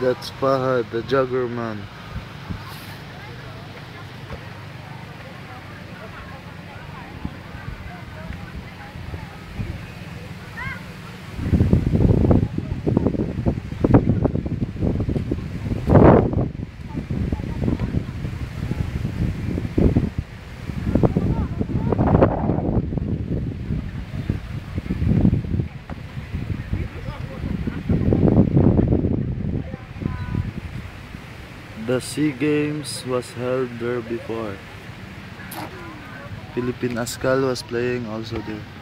That's Fahad, the jogger man. The SEA Games was held there before. Philippine Ascal was playing also there.